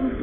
right.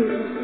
you.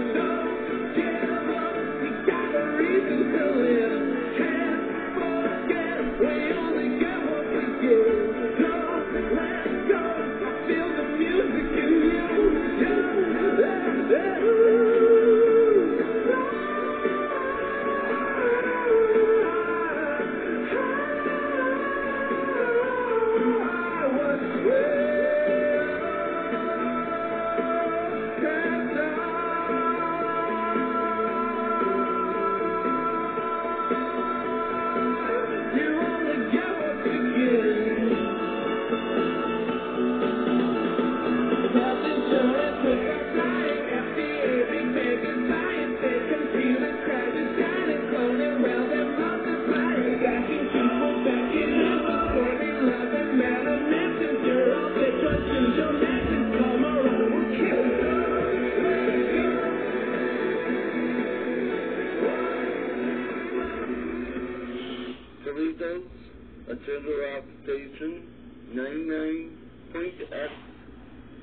Station 99.F.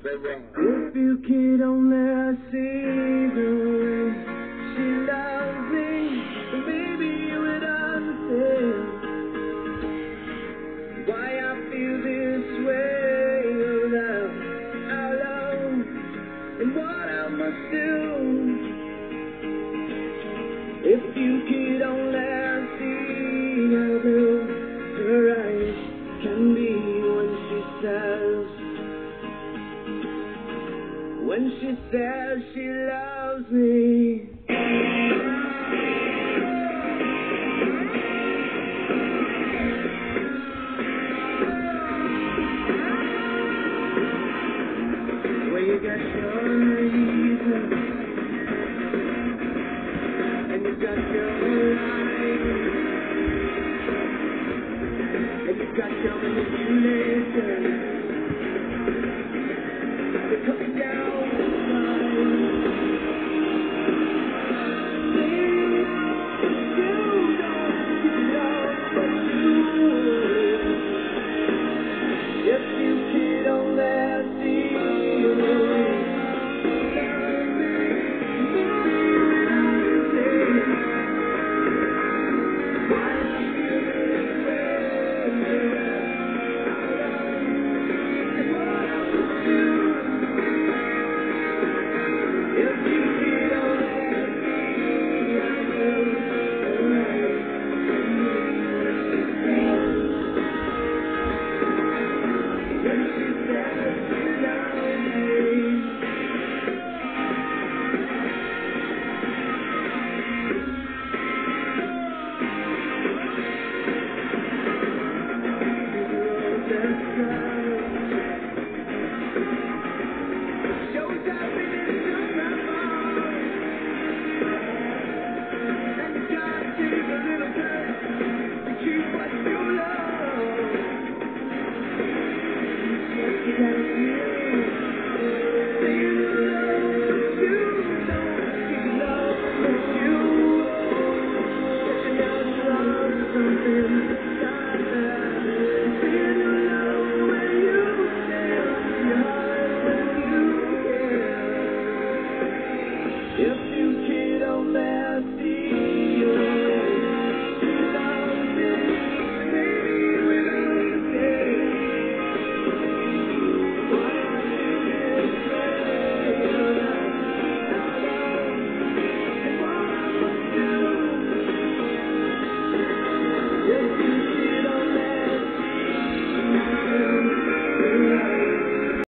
If you could only see Thank you.